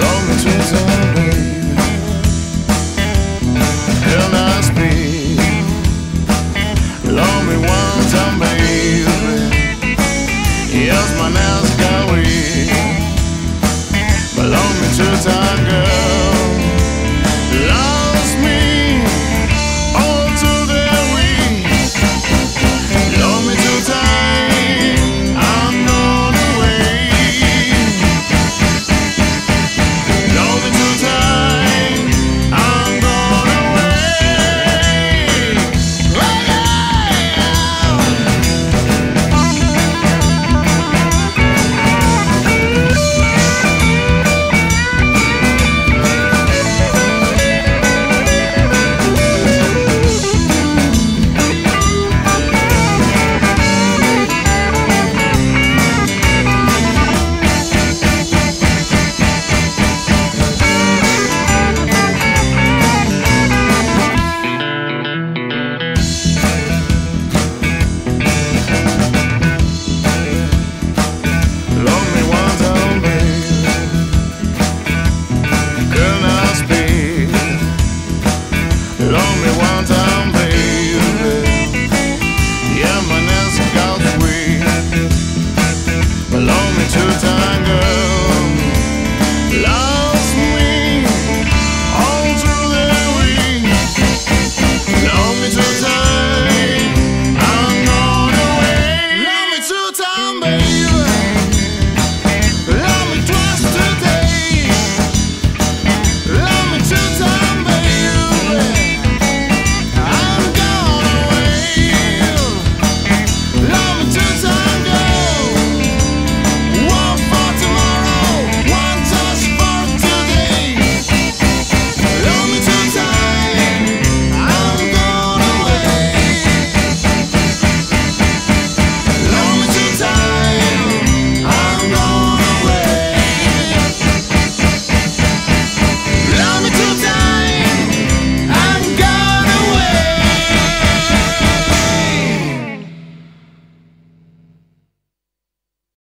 Love me too tight, baby. Hell, I speak. Love me one time, baby. Yes, my nails got way. But love me two times.